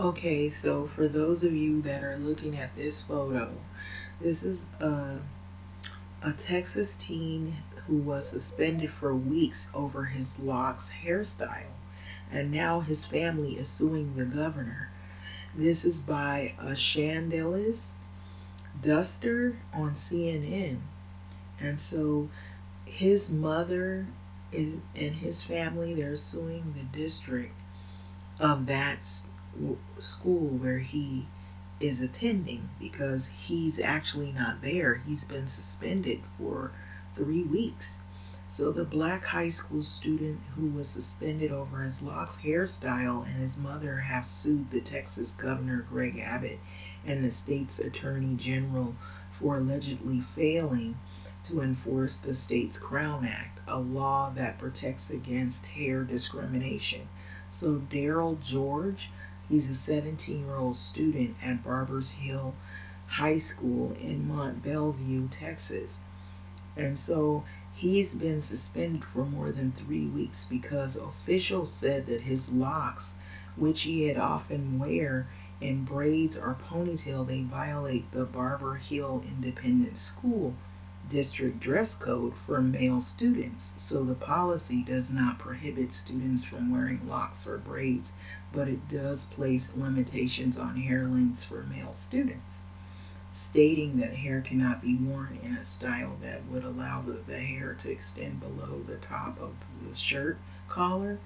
Okay, so for those of you that are looking at this photo, this is a, a Texas teen who was suspended for weeks over his locks hairstyle, and now his family is suing the governor. This is by a Chandelis Duster on CNN. And so his mother and his family, they're suing the district of that school where he is attending because he's actually not there. He's been suspended for three weeks. So the black high school student who was suspended over his locks hairstyle and his mother have sued the Texas Governor Greg Abbott and the state's attorney general for allegedly failing to enforce the state's Crown Act, a law that protects against hair discrimination. So Darryl George, he's a 17 year old student at Barbers Hill High School in Mont Belvieu, Texas. And so he's been suspended for more than three weeks because officials said that his locks, which he had often wear in braids or ponytail, they violate the Barber Hill Independent School district dress code for male students. So the policy does not prohibit students from wearing locks or braids, but it does place limitations on hair lengths for male students, stating that hair cannot be worn in a style that would allow the, the hair to extend below the top of the shirt collar,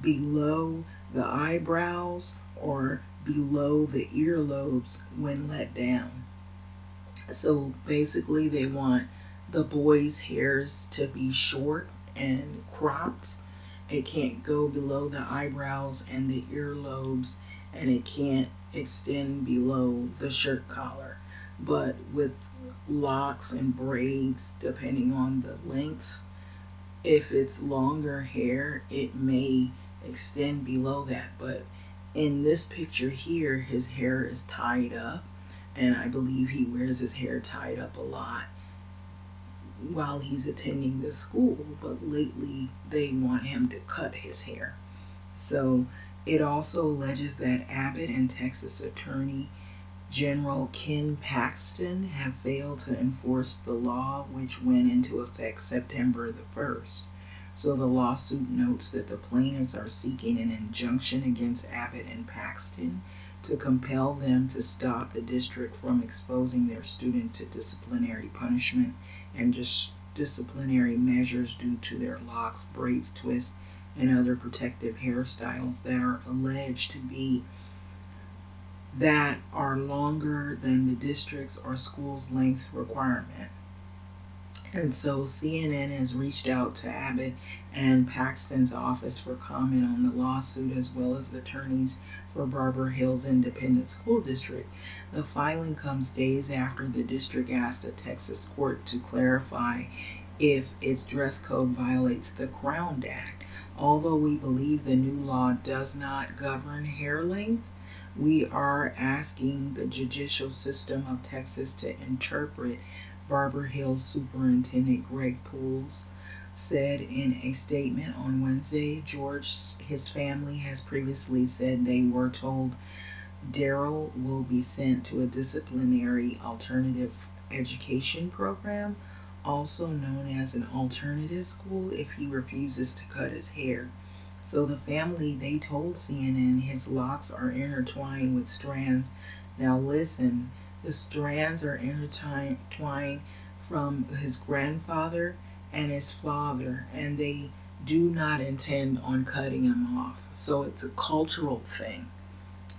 below the eyebrows, or below the earlobes when let down. So basically, they want the boys' hairs to be short and cropped. It can't go below the eyebrows and the earlobes, and it can't extend below the shirt collar. But with locks and braids, depending on the lengths, if it's longer hair, it may extend below that. But in this picture here, his hair is tied up and I believe he wears his hair tied up a lot while he's attending the school, but lately they want him to cut his hair. So it also alleges that Abbott and Texas Attorney General Ken Paxton have failed to enforce the law, which went into effect September the 1st. So the lawsuit notes that the plaintiffs are seeking an injunction against Abbott and Paxton to compel them to stop the district from exposing their student to disciplinary punishment and just disciplinary measures due to their locks, braids, twists, and other protective hairstyles that are alleged to be that are longer than the district's or school's length requirement. And so CNN has reached out to Abbott and Paxton's office for comment on the lawsuit as well as the attorneys for Barber Hills Independent School District. The filing comes days after the district asked a Texas court to clarify if its dress code violates the Crown Act. Although we believe the new law does not govern hair length, we are asking the judicial system of Texas to interpret Barber Hills Superintendent Greg Pools said in a statement on Wednesday. George, his family has previously said they were told Darryl will be sent to a disciplinary alternative education program, also known as an alternative school, if he refuses to cut his hair. So the family, they told CNN his locks are intertwined with strands. Now listen, the strands are intertwined from his grandfather and his father, and they do not intend on cutting him off. So it's a cultural thing.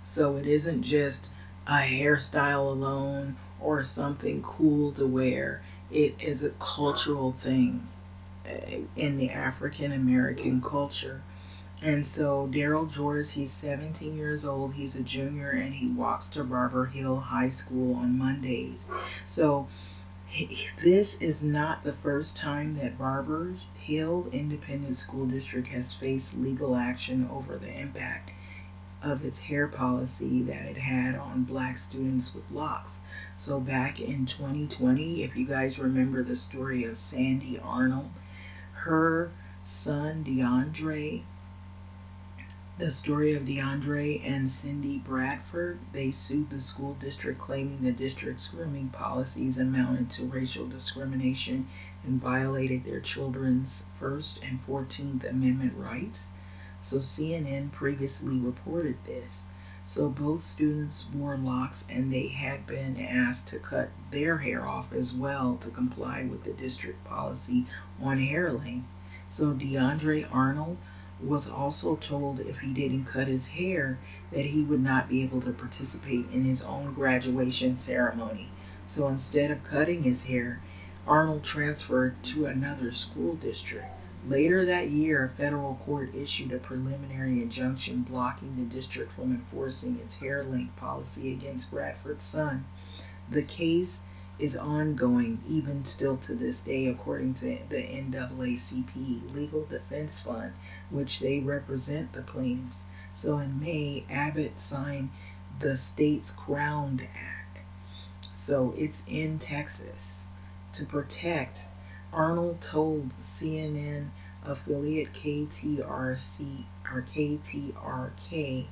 So it isn't just a hairstyle alone or something cool to wear. It is a cultural thing eh, in the African American culture. And so Darryl George, he's 17 years old. He's a junior and he walks to Barber Hill High School on Mondays. So this is not the first time that Barber Hill Independent School District has faced legal action over the impact of its hair policy that it had on black students with locks. So back in 2020, if you guys remember the story of Sandy Arnold, her son DeAndre the story of DeAndre and Cindy Bradford. They sued the school district claiming the district's grooming policies amounted to racial discrimination and violated their children's First and 14th Amendment rights. So CNN previously reported this. So both students wore locks and they had been asked to cut their hair off as well to comply with the district policy on hair length. So DeAndre Arnold was also told if he didn't cut his hair that he would not be able to participate in his own graduation ceremony. So instead of cutting his hair, Arnold transferred to another school district. Later that year, a federal court issued a preliminary injunction blocking the district from enforcing its hair length policy against Bradford's son. The case is ongoing even still to this day, according to the NAACP Legal Defense Fund, which they represent the plaintiffs. So in May, Abbott signed the state's Crown Act. So it's in Texas to protect. Arnold told CNN affiliate KTRC or KTRK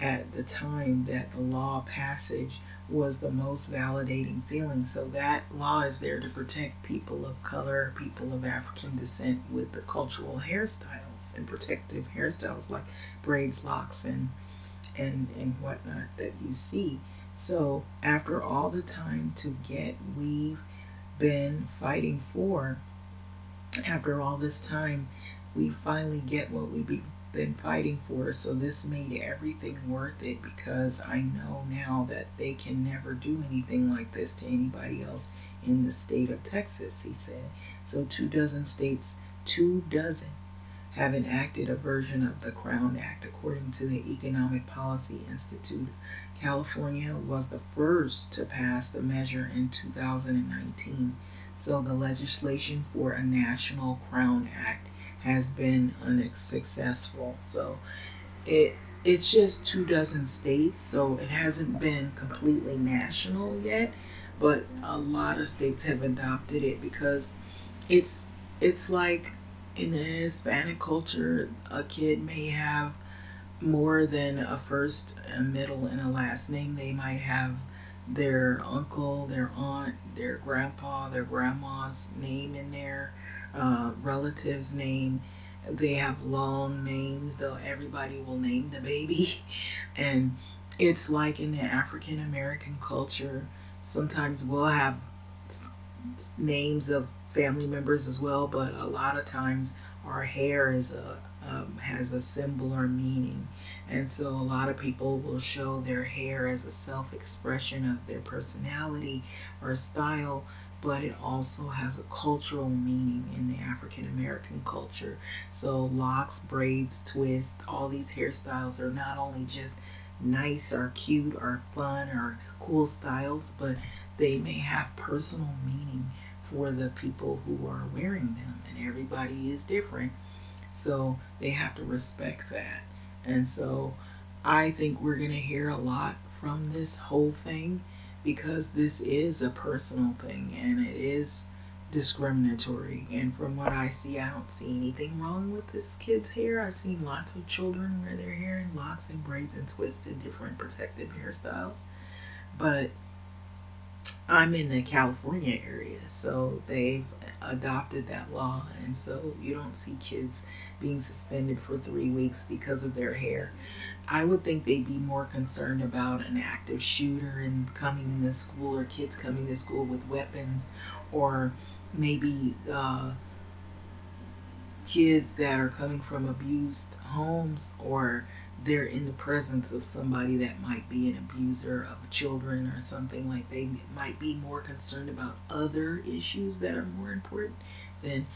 at the time that the law passage was the most validating feeling. So that law is there to protect people of color, people of African descent with the cultural hairstyles and protective hairstyles like braids, locks, and and and whatnot that you see. So after all the time to get, we've been fighting for. After all this time, we finally get what we've been fighting for. So this made everything worth it because I know now that they can never do anything like this to anybody else in the state of Texas, he said. So two dozen states, two dozen, have enacted a version of the Crown Act according to the Economic Policy Institute. California was the first to pass the measure in 2019. So the legislation for a national Crown Act has been unsuccessful. So it it's just two dozen states, so it hasn't been completely national yet, but a lot of states have adopted it because it's it's like in the Hispanic culture, a kid may have more than a first, a middle, and a last name. They might have their uncle, their aunt, their grandpa, their grandma's name in there uh, relative's name. They have long names, though everybody will name the baby. And it's like in the African American culture, sometimes we'll have names of family members as well, but a lot of times our hair is a um, has a symbol or meaning. And so a lot of people will show their hair as a self expression of their personality or style but it also has a cultural meaning in the African American culture. So locks, braids, twists, all these hairstyles are not only just nice or cute or fun or cool styles, but they may have personal meaning for the people who are wearing them and everybody is different. So they have to respect that. And so I think we're going to hear a lot from this whole thing because this is a personal thing and it is discriminatory. And from what I see, I don't see anything wrong with this kid's hair. I've seen lots of children wear their hair in locks and braids and twisted different protective hairstyles. But I'm in the California area, so they've adopted that law, and so you don't see kids being suspended for three weeks because of their hair. I would think they'd be more concerned about an active shooter and coming in the school, or kids coming to school with weapons, or maybe uh, kids that are coming from abused homes, or they're in the presence of somebody that might be an abuser of children or something like they might be more concerned about other issues that are more important than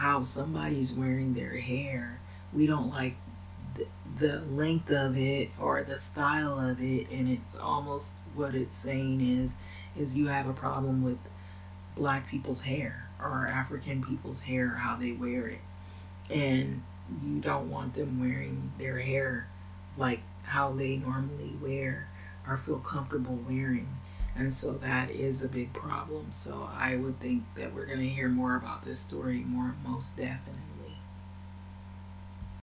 how somebody's wearing their hair we don't like the, the length of it or the style of it and it's almost what it's saying is is you have a problem with black people's hair or african people's hair how they wear it and you don't want them wearing their hair like how they normally wear or feel comfortable wearing. And so that is a big problem. So I would think that we're going to hear more about this story more most definitely.